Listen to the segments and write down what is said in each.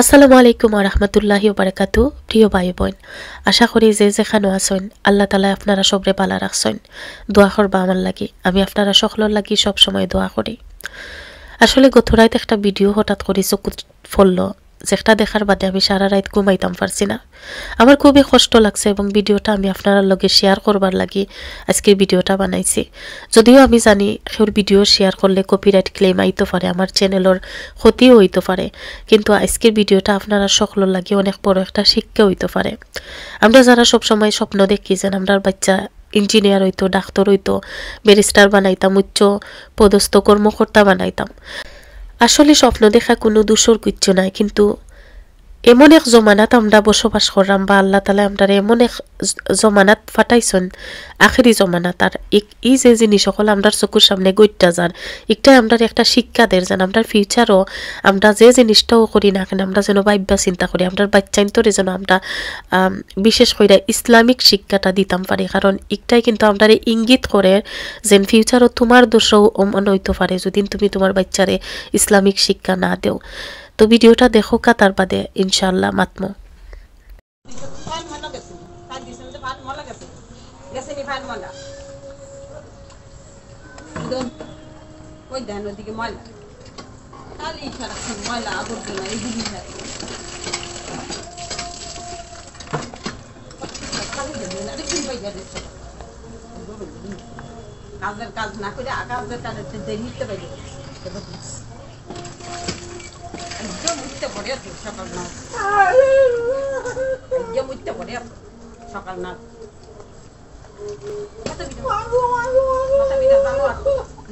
আসসালামু আলাইকুম রহমতুল্লাহি বারকাতু প্রিয় ভাই বোন আশা করি যে যেখানে আসেন আল্লাহ তালা আপনারা সবরে পালা রাখছেন। দোয়া করবা আমার লাগি, আমি আপনারা সকলের লাগি সবসময় দোয়া করি। আসলে গত রাইতে একটা ভিডিও হঠাৎ করে চকুত ফললো যেটা দেখার বাদে আমি সারা রাত ঘুমাইতাম, পারছি না। আমার খুবই কষ্ট লাগছে এবং ভিডিওটা আমি আপনার লগে শেয়ার করবার লাগি আজকের ভিডিওটা বানাইছি। যদিও আমি জানি সেওর ভিডিও শেয়ার করলে কপিরাইট ক্লেম আইতে পারে, আমার চ্যানেলের ক্ষতিও হইতে পারে, কিন্তু আজকের ভিডিওটা আপনারা সকলের লাগে অনেক বড় একটা শিক্ষা হইতে পারে। আমরা যারা সবসময় স্বপ্ন দেখি যেন আমরা বাচ্চা ইঞ্জিনিয়ার হইতো, ডাক্তার হইতো ব্যারিস্টার বানাইতাম, উচ্চ পদস্থ কর্মকর্তা বানাইতাম। আসলে স্বপ্ন দেখা কোনো দূষর কিচ্ছু নাই কিন্তু এমন এক জমানাত আমরা বসবাস করলাম বা আল্লাহ তালা আমরা এমন এক জমানাত ফাটাইছেন, আখেরি জমানাত। আর এই যে জিনিস সকল আমরা চকুর সামনে গৈটা যান একটা আমরা একটা শিক্ষা দের যেন আমরা ফিউচারও আমরা যে জিনিসটাও করি না কেন, আমরা যেন ভাইবা চিন্তা করি আমরা বাচ্চাইন্তরে যেন আমরা বিশেষ করে ইসলামিক শিক্ষাটা দিতাম পারি। কারণ একটাই কিন্তু আমরা ইঙ্গিত করে যেন ফিউচারও তোমার দোষও অমন হইতে পারে, যদি তুমি তোমার বাচ্চারে ইসলামিক শিক্ষা না দেও। তো ভিডিওটা দেখো কা তার বাদে ইনশাল্লাহ মাতমো। কাজের কাজ না করে কাজের কাজের দেরি হতে পারি। একদম উঠতে পড়ে তো সকাল না একদম উঠতে পড়ে সকাল না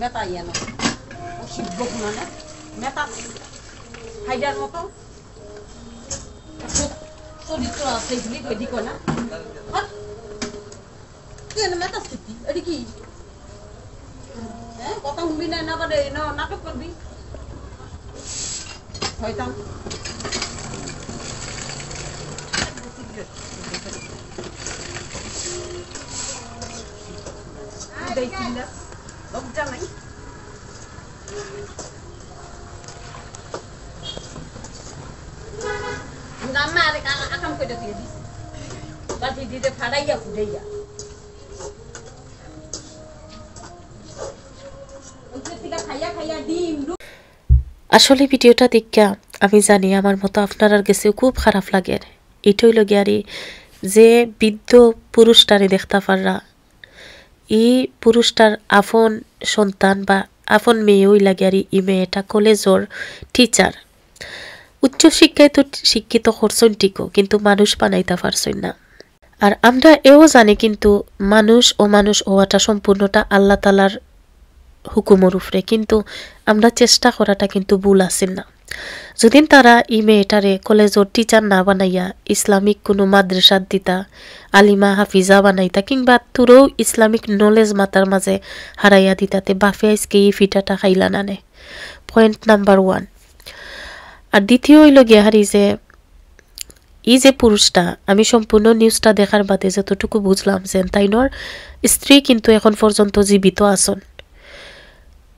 মেতা ইয়ে না শিব্য না মেতা হাইডার মতো চরিত্র আছে এগুলি এদিকে না কেন মেতা স্থিতি এটি কি হ্যাঁ কথা শুনবি না না পারে নাটক করবি শয়তান আরে আসলে ভিডিওটা দেখা আমি জানি আমার মতো আপনার গেছে খুব খারাপ লাগে। এটা হইল গিয়ারি যে বৃদ্ধ পুরুষটারে দেখতে পাররা ই পুরুষটার আফন সন্তান বা আফন মেয়ে ওই লাগে আর ই মেয়েটা কলেজর টিচার উচ্চ শিক্ষায় তো শিক্ষিত করছেন ঠিকও, কিন্তু মানুষ বানাইতে পারছেন না। আর আমরা এও জানি কিন্তু মানুষ ও মানুষ হওয়াটা সম্পূর্ণটা আল্লাহ তালার হুকুমর উপরে কিন্তু আমরা চেষ্টা করাটা কিন্তু ভুল আসেন না। যদি তারা ই মেয়েটারে কলেজর টিচার না বানাইয়া ইসলামিক কোনো মাদ্রাসাত দিতা আলিমা হাফিজা বানাইতা কিংবা তোরও ইসলামিক নলেজ মাতার মাঝে হারাইয়া দিতাতে বাফে আজকে এই ফিটাটা খাইলা নানে পয়েন্ট নাম্বার ওয়ান আর দ্বিতীয় হইল গিয়া হারি যে ই যে পুরুষটা আমি সম্পূর্ণ নিউজটা দেখার বাদে যতটুকু বুঝলাম যে তাইনর স্ত্রী কিন্তু এখন পর্যন্ত জীবিত আসন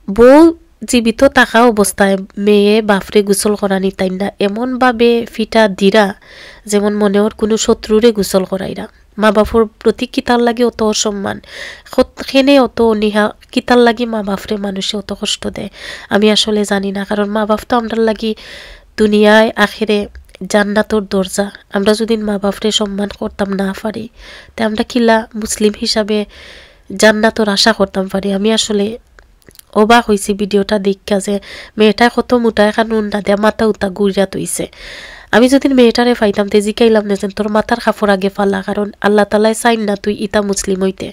বউ জীবিত থাকা অবস্থায় মেয়ে বাফরে গোসল করানি তাই না? এমনভাবে ফিটা দিরা যেমন মনে ওর কোনো শত্রুরে গোসল করাইরা মা বাপর প্রতি কিতার লাগে অত অসম্মান? সেনে অত অনীহা কিতার লাগি মা বাপরে মানুষে অত কষ্ট দেয়? আমি আসলে জানি না, কারণ মা বাপ তো আমরা লাগি দুনিয়ায়, আখেরে জান্নাতর দরজা। আমরা যদি মা বাপরে সম্মান করতাম না পারি, তা আমরা কিলা মুসলিম হিসাবে জান্নাতর আশা করতাম পারি। আমি আসলে অবাক হয়েছি ভিডিওটা দেখা যে মেয়েটা কত মোটা এখন উন্না দেয়া মাথা উতা গুড়িয়া তুইছে আমি যদি মেয়েটারে পাইতাম তে জিকাইলাম না তোর মাথার কাপড় আগে ফালা কারণ আল্লাহ তালাই চাইন না তুই ইতা মুসলিম হইতে।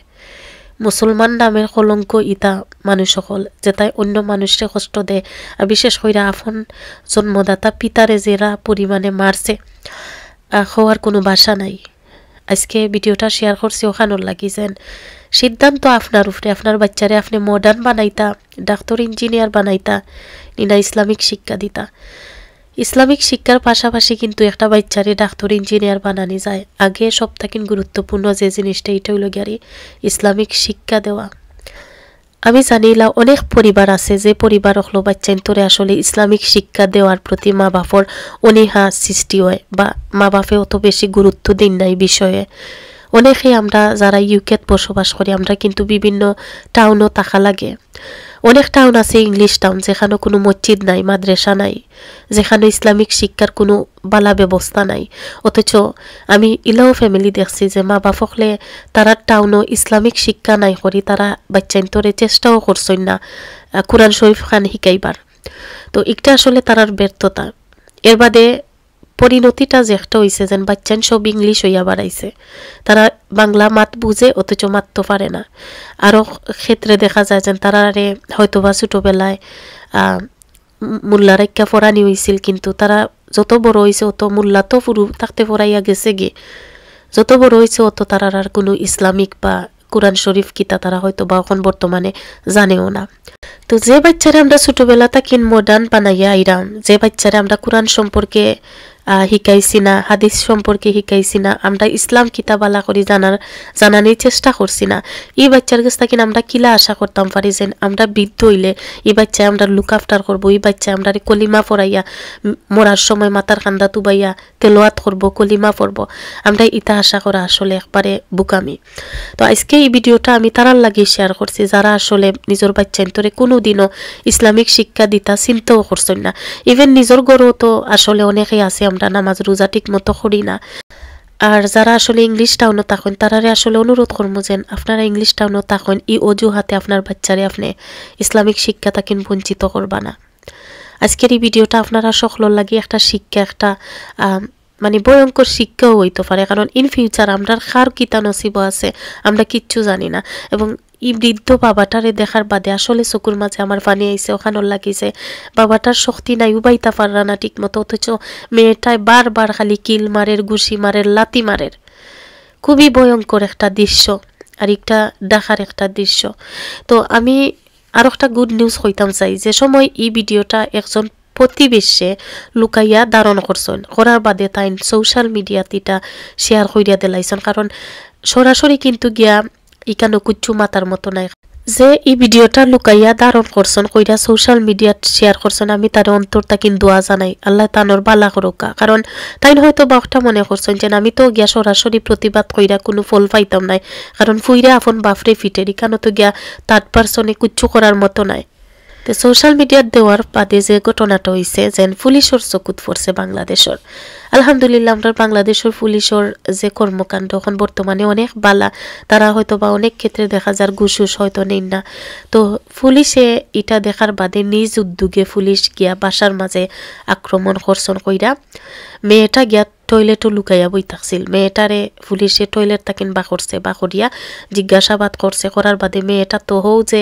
মুসলমান নামের কলঙ্ক ইতা মানুষ সকল যেটাই অন্য মানুষকে কষ্ট দেয় আর বিশেষ করে আফন জন্মদাতা পিতারে জেরা পরিমাণে মারছে হওয়ার কোনো বাসা নাই। আজকে ভিডিওটা শেয়ার করছি ওখানোর লাগিছেন সিদ্ধান্ত আপনার উপরে, আপনার বাচ্চারে আপনি মডার্ন বানাইতা ডাক্তার ইঞ্জিনিয়ার বানাইতা, নিনা ইসলামিক শিক্ষা দিতা। ইসলামিক শিক্ষার পাশাপাশি কিন্তু একটা বাচ্চারে ডাক্তার ইঞ্জিনিয়ার বানানি যায়। আগে সব থেকে গুরুত্বপূর্ণ যে জিনিসটা, এটা হইল গিয়ারি ইসলামিক শিক্ষা দেওয়া। আমি জানিলা অনেক পরিবার আছে যে পরিবার হলো বাচ্চাইন তোরে আসলে ইসলামিক শিক্ষা দেওয়ার প্রতি মা বাপর অনীহা সৃষ্টি হয় বা মা বাপে অত বেশি গুরুত্ব দিন নাই বিষয়ে। অনেকেই আমরা যারা ইউকেত বসবাস করি, আমরা কিন্তু বিভিন্ন টাউনও থাকা লাগে। অনেক টাউন আছে ইংলিশ টাউন যেখানে কোনো মসজিদ নাই, মাদ্রাসা নাই, যেখানে ইসলামিক শিক্ষার কোনো বালা ব্যবস্থা নাই। অথচ আমি ইলাও ফ্যামিলি দেখছি যে মা বাপ হকলে তারা টাউনও ইসলামিক শিক্ষা নাই করি, তারা বাচ্চাইন তোরে চেষ্টাও করছেন না কোরআন শরীফ খান শিকাইবার। তো একটা আসলে তারার ব্যর্থতা। এর বাদে পরিণতিটা একটা হয়েছে যেন বাচ্চান সব ইংলিশ হইয়া বাড়াইছে। তারা বাংলা মাত বুঝে অথচ মাততে পারে না। আরও ক্ষেত্রে দেখা যায় যেন তারা হয়তোবা ছোটোবেলায় আহ, মু- মোল্লা রাইকা ফরানি হয়েছিল কিন্তু তারা যত বড় হয়েছে অত মোল্লা তো পুরু থাকতে ফরাইয়া গেছে গে। যত বড় হয়েছে অত তারার আর কোনো ইসলামিক বা কোরআন শরীফ কিতা তারা হয়তো বা এখন বর্তমানে জানেও না। তো যে বাচ্চারা আমরা ছোটবেলা তাকিন মডার্ন বানাইয়া আইরাম যে বাচ্চারা আমরা কোরআন সম্পর্কে শিকাইছি না হাদিস সম্পর্কে শিকাইছি না আমরা ইসলাম কিতাবালা করি জানার, জানানির চেষ্টা করছি না এই বাচ্চার কাছ থেকে আমরা কিলা আশা করতাম পারি যে আমরা বৃদ্ধ হইলে এই বাচ্চা আমরা লুক আফটার করব, এই বাচ্চা আমরা কলিমা পড়াইয়া মরার সময় মাথার কান্দা তুবাইয়া তেলোয়াত করব, কলিমা পড়ব। আমরা ইতা আশা করা আসলে একবারে বুকামি। তো আজকে এই ভিডিওটা আমি তারার লাগিয়ে শেয়ার করছি, যারা আসলে নিজের বাচ্চা তোরে কোনো দিনও ইসলামিক শিক্ষা দিতা চিন্তাও করছেন না। ইভেন নিজের গড়েও তো আসলে অনেকেই আছে, আমরা নামাজ রোজা ঠিক মতো করি না। আর যারা আসলে ইংলিশ টাউনও থাকেন তারারে আসলে অনুরোধ করব যেন আপনারা ইংলিশ টাউনও থাকেন ই অজুহাতে আপনার বাচ্চারে আপনি ইসলামিক শিক্ষা তাকিন বঞ্চিত করবা না। আজকের এই ভিডিওটা আপনারা সকলের লাগি একটা শিক্ষা, একটা মানে ভয়ঙ্কর শিক্ষাও হইতে পারে। কারণ ইন ফিউচার আমরা কার কিতা নসিব আছে, আমরা কিচ্ছু জানি না। এবং এই বৃদ্ধ বাবাটারে দেখার বাদে আসলে চকুর মাঝে আমার পানি আইছে ওখানোর লাগিছে। বাবাটার শক্তি নাই উবাইতা পাররা না ঠিক মতো, অথচ মেয়েটায় বারবার খালি কিল মারের ঘুষি মারের লাতি মারের খুবই ভয়ঙ্কর একটা দৃশ্য আর একটা দেখার একটা দৃশ্য। তো আমি আর একটা গুড নিউজ হইতাম চাই, যে সময় এই ভিডিওটা একজন প্রতিবেশে লুকাইয়া ধারণ করছেন করার বাদে তাই সোশ্যাল মিডিয়াতে এটা শেয়ার করিয়া দিলাইছেন কারণ সরাসরি কিন্তু গিয়া ইকানো কুচ্ছু মাতার মতো নাই। যে এই ভিডিওটা লুকাইয়া ধারণ করছেন, কইরা সোশ্যাল মিডিয়াত শেয়ার করছেন, আমি তার অন্তর তাকিন দোয়া জানাই। আল্লাহ তানোর বালা করুকা। কারণ তাই হয়তো বাঘটা মনে করছেন যে, আমি তো গিয়া সরাসরি প্রতিবাদ কইরা কোনো ফল পাইতাম নাই। কারণ ফুইরা আপন বাফরে ফিটের, ইকানো তো গিয়া থার্ড পার্সনে কুচ্ছু করার মতো নাই। তো সোশ্যাল মিডিয়াত দেওয়ার বাদে যে ঘটনাটা হয়েছে যেন পুলিশের চকুত পড়ছে বাংলাদেশের। আলহামদুলিল্লাহ, আমরা বাংলাদেশের পুলিশের যে কর্মকাণ্ড এখন বর্তমানে অনেক বালা। তারা হয়তো বা অনেক ক্ষেত্রে দেখা যার ঘুষুস হয়তো নেই না। তো পুলিশে এটা দেখার বাদে নিজ উদ্যোগে পুলিশ গিয়া বাসার মাঝে আক্রমণ করছন কইরা। মেয়েটা গিয়া টয়লেটও লুকাইয়া বই থাকছিল মেয়েটারে পুলিশে টয়লেট তাকিন বা করছে বা করিয়া জিজ্ঞাসাবাদ করছে করার বাদে মেয়েটা তো হও যে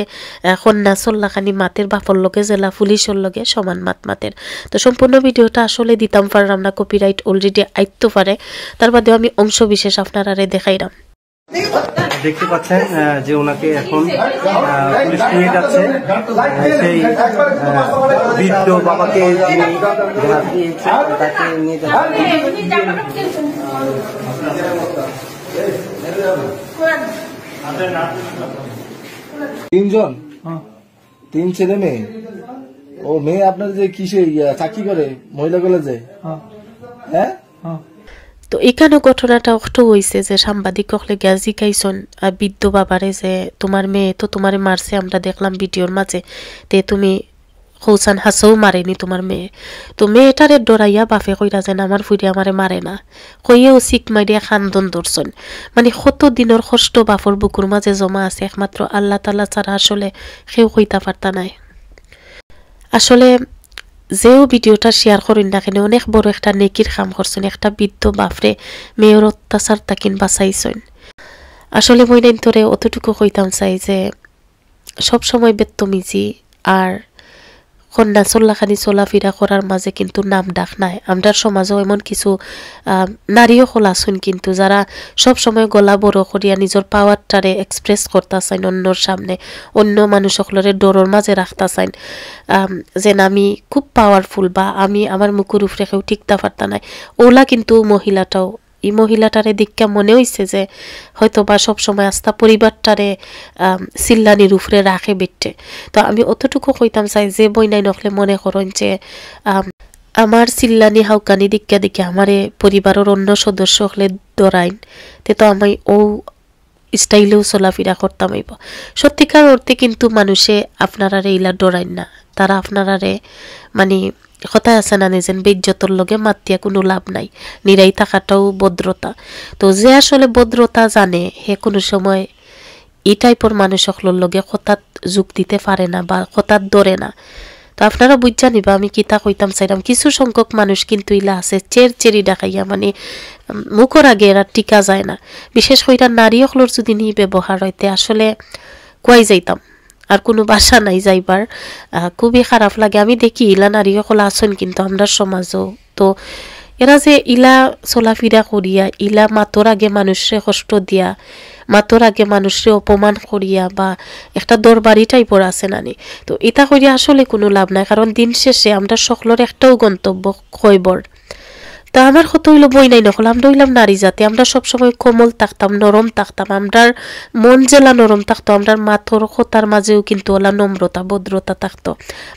কন্যা চল্লাখানি মাতের বাপর লগে জেলা পুলিশের লগে সমান মাত মাতের তো সম্পূর্ণ ভিডিওটা আসলে দিতাম পারলাম না কপিরাইট অলরেডি আইত্য পারে। তার বাদেও আমি অংশ বিশেষ আপনারারে দেখাইলাম দেখতে পাচ্ছেন যে ওনাকে এখন পুলিশ নিয়ে যাচ্ছে। সেই বৃদ্ধ বাবাকে যিনি তাকে নিয়ে তিনজন? তিন ছেলে মেয়ে? ও মেয়ে আপনার যে কিসে চাকরি করে? মহিলা কলেজে? হ্যাঁ। তো এখানে ঘটনাটা অষ্ট হয়েছে যে সাংবাদিক হলে গিয়া জিকাইছন আহ, বৃদ্ধ বাবারে যে তোমার মেয়ে তো তোমার মারছে আমরা দেখলাম ভিডিওর মাঝে তে তুমি হৌসান হাসেও মারেনি তোমার মেয়ে। তো মেয়েটারে ডরাইয়া বাপে কইরা যেন আমার ফুরি আমারে মারে না। কইয়েও চিক মারিয়া খান্দন ধরছন। মানে কত দিনের কষ্ট বাপর বুকুর মাঝে জমা আছে একমাত্র আল্লাহ তাল্লাহ ছাড়া আসলে সেও কইতা পারতা নাই। আসলে যেও ভিডিওটা শেয়ার করেন না কেন অনেক বড় একটা নেকির কাম করছেন একটা বৃদ্ধ বাফরে মেয়ের অত্যাচার তাকিন বাঁচাইছেন আসলে মই নাইন তোরে অতটুকু কইতাম চাই যে সব সময় বেত্তমিজি আর কন্যা চল্লাখানি চলাফেরা করার মাঝে কিন্তু নাম ডাক নাই। আমরার সমাজও এমন কিছু নারীও খোলাছুন কিন্তু যারা সব সময় গলা বড় করিয়া নিজের পাওয়ারটারে এক্সপ্রেস করতে চাইন অন্যর সামনে অন্য মানুষসকলরে ডরের মাঝে রাখতে চাইন। যেন আমি খুব পাওয়ারফুল বা আমি আমার মুখের উপরে কেউ টিকতে পারতা নাই। ওলা কিন্তু মহিলাটাও এই মহিলাটারে দীক্ষা মনে হইছে যে হয়তো বা সবসময় আস্থা পরিবারটারে আম, চিল্লানির উপরে রাখে বেটে। তো আমি অতটুকু কইতাম চাই যে বই নাই নখলে মনে করেন যে আম, আমার চিল্লানি হাউকানি দীক্ষা দিকে আমারে পরিবারের অন্য সদস্য হলে দরাইন তে তো আমি ও স্টাইলেও চলাফেরা করতাম হইব। সত্যিকার অর্থে কিন্তু মানুষে আপনারারে ইলা ডরাইন না। তারা আপনারারে মানে কথায় আছে না নিজেন বেজ্জতর লগে মাতিয়া কোনো লাভ নাই, নিরাই থাকাটাও ভদ্রতা। তো যে আসলে ভদ্রতা জানে হে কোনো সময় এই টাইপের মানুষ সকলের লগে কথাত যোগ দিতে পারে না বা কথাত ধরে না। তো আপনারা বুঝা নিবা, আমি কিতা কইতাম চাইলাম, কিছু সংখ্যক মানুষ কিন্তু ইলা আছে, চের চেরি ডাকাইয়া মানে মুখর আগে এরা টিকা যায় না। বিশেষ করে নারী সকলের যদি নি ব্যবহার হইতে, আসলে কুয়াই যাইতাম। আর কোনো বাসা নাই যাইবার। খুবই খারাপ লাগে। আমি দেখি ইলা নারী সকল আছেন কিন্তু আমরা সমাজও। তো এরা যে ইলা চলাফিরা করিয়া, ইলা মাতর আগে মানুষরে কষ্ট দিয়া, মাতর আগে মানুষরে অপমান করিয়া বা একটা দরবারি টাইপর আছে নানি। তো এটা করিয়া আসলে কোনো লাভ নাই। কারণ দিন শেষে আমরা সকলের একটাও গন্তব্য কইবর তা আমার কত হইল বই নাই নকল। আমরা হইলাম নারী জাতি, আমরা সবসময় কোমল থাকতাম, নরম থাকতাম, আমরার মন জেলা নরম থাকতো, আমরার মাথর কথার মাঝেও কিন্তু ওলা নম্রতা, ভদ্রতা থাকতো,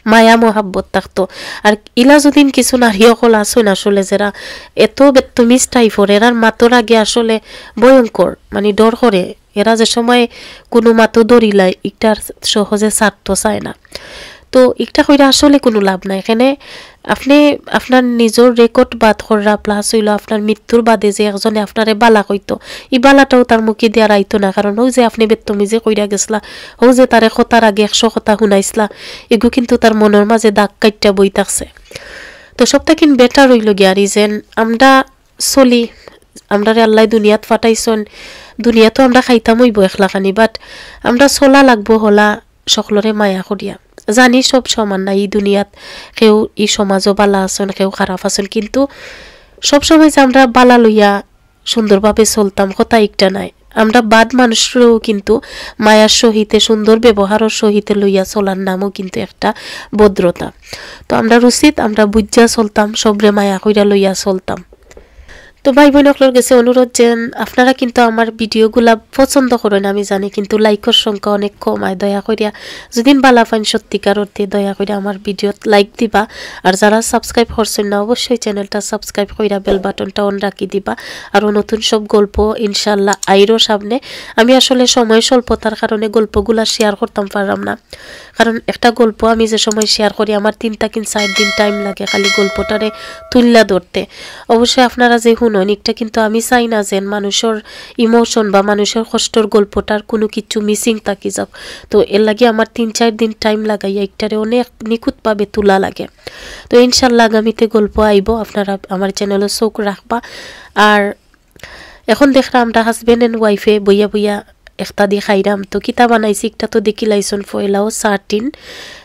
মায়া, মহাব্বত থাকতো। আর ইলা যদিন কিছু নারী অকল আসুন আসলে যারা এত বেতমিজ টাইপর এরার মাতর আগে আসলে ভয়ঙ্কর মানে ডর করে। এরা যে সময় কোনো মাতো দরিলাই ইটার সহজে ছাড়ত চায় না। তো একটা কইরা আসলে কোনো লাভ নাই। এখানে আপনি আপনার নিজের রেকর্ড বাদ করা প্লাস হইল আপনার মৃত্যুর বাদে যে একজনে আপনারে বালা কইতো ই বালাটাও তার মুখে দেওয়া রাইতো না। কারণ ও যে আপনি বেতমি যে কইরা গেছলা, ও যে তারে কথার আগে একশো কথা শুনাইছলা, এগু কিন্তু তার মনের মাঝে দাগ কাইটা বই থাকছে তো সবথেকিন বেটার হইল গিয়া রিজেন আমরা চলি আমরা আল্লাহ দুনিয়াত ফাটাইছন দুনিয়া তো আমরা খাইতাম হইব একলা খানি বাট আমরা চলা লাগবো হলা সকলরে মায়া করিয়া। জানি সব সমান না এই দুনিয়াত। কেউ ই সমাজও বালা আছেন কেউ খারাপ আছেন কিন্তু সবসময় যে আমরা বালা লইয়া সুন্দরভাবে চলতাম, কথা একটা নাই। আমরা বাদ মানুষরাও কিন্তু মায়ার সহিতে, সুন্দর ব্যবহারের সহিতে লইয়া চলার নামও কিন্তু একটা ভদ্রতা। তো আমরা উচিত আমরা বুঝা চলতাম, সবরে মায়া কইরা লইয়া চলতাম। তো ভাই বোনকলোর কাছে অনুরোধ যে আপনারা কিন্তু আমার ভিডিওগুলা পছন্দ করেন, আমি জানি কিন্তু লাইকের সংখ্যা অনেক কম হয় দয়া করিয়া যদি বালা পাইন সত্যিকার অর্থে দয়া করে আমার ভিডিওত লাইক দিবা, আর যারা সাবস্ক্রাইব করছেন না, অবশ্যই চ্যানেলটা সাবস্ক্রাইব কইরা বেল বাটনটা অন রাখি দিবা আর নতুন সব গল্প ইনশাল্লাহ আইরও সামনে। আমি আসলে সময় স্বল্পতার কারণে গল্পগুলা শেয়ার করতাম পারলাম না। কারণ একটা গল্প আমি যে সময় শেয়ার করি, আমার তিনটা কিন চার দিন টাইম লাগে খালি গল্পটারে তুল্লা ধরতে। অবশ্যই আপনারা যে শুনুন একটা কিন্তু আমি চাই না যে মানুষের ইমোশন বা মানুষের কষ্টর গল্পটার কোনো কিছু মিসিং থাকি যাক। তো এর লাগে আমার তিন, চার দিন টাইম লাগাইয়া একটারে অনেক নিখুঁতভাবে তোলা লাগে। তো ইনশাল্লাহ আগামীতে গল্প আইব, আপনারা আমার চ্যানেলে চোখ রাখবা। আর এখন দেখলাম আমরা হাজবেন্ড এন্ড ওয়াইফে বইয়া বইয়া একটা দিয়ে খাইরাম তো কিতা বানাইছি একটা তো দেখি লাইছন ফয়লাও সার্টিন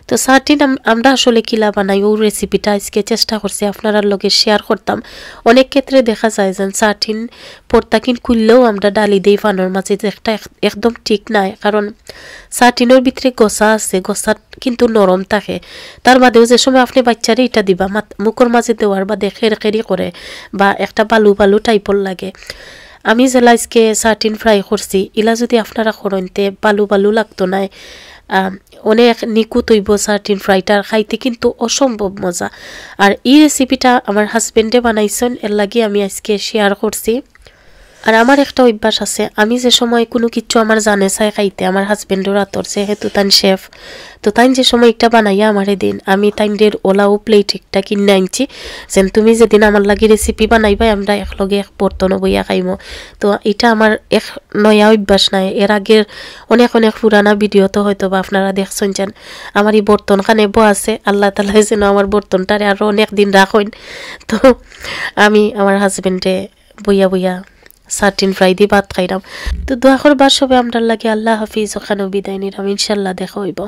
তো সার্টিন আমরা আসলে কিলা বানাই ও রেসিপিটা আজকে চেষ্টা করছি আপনারা লগে শেয়ার করতাম। অনেক ক্ষেত্রে দেখা যায় যে সার্টিন পর্তাকিন খুললেও আমরা ডালি দেই ফানোর মাঝে একটা এক- একদম ঠিক নাই। কারণ সার্টিনের ভিতরে গোসা আছে, গোসা কিন্তু নরম থাকে। তার বাদেও যে সময় আপনি বাচ্চারে এটা দিবা মুখর মাঝে দেওয়ার বাদে খের খেরি করে বা একটা বালু বালু টাইপর লাগে। আমি যেলা আজকে সার্টিন ফ্রাই করছি, ইলা যদি আপনারা করনতে বালু বালু লাগতো নাই। অনেক নিকুত হইব সার্টিন ফ্রাইটার খাইতে কিন্তু অসম্ভব মজা। আর এই রেসিপিটা আমার হাজব্যান্ডে বানাইছেন, এর লাগে আমি আজকে শেয়ার করছি। আর আমার একটা অভ্যাস আছে। আমি যে সময় কোনো কিছু আমার জানে চাই খাইতে, আমার হাজবেন্ডের আতর, যেহেতু তান শেফ তো তাই যে সময় একটা বানাইয়া আমারে দিন। আমি তাইনদের ওলাও প্লেট একটা কিনে আনছি, যেন তুমি যেদিন আমার লাগি রেসিপি বানাইবাই, আমরা একলগে এক বর্তন বইয়া খাইমো। তো এটা আমার এক নয়া অভ্যাস নাই। এর আগের অনেক অনেক পুরানা ভিডিও তো হয়তো বা আপনারা দেখছেন যেন। আমার এই বর্তন খানে বো আছে, আল্লাহ তালা যেন আমার বর্তনটারে আরও অনেক দিন রাখেন তো আমি আমার হাজবেন্ডে বইয়া বইয়া সার্টিন ফ্রাই দিয়ে ভাত খাইলাম। তো দোয়া করবার সবে আমরা লাগে। আল্লাহ হাফিজ, ওখানেও বিদায় নিলাম। ইনশাল্লাহ দেখা হইব।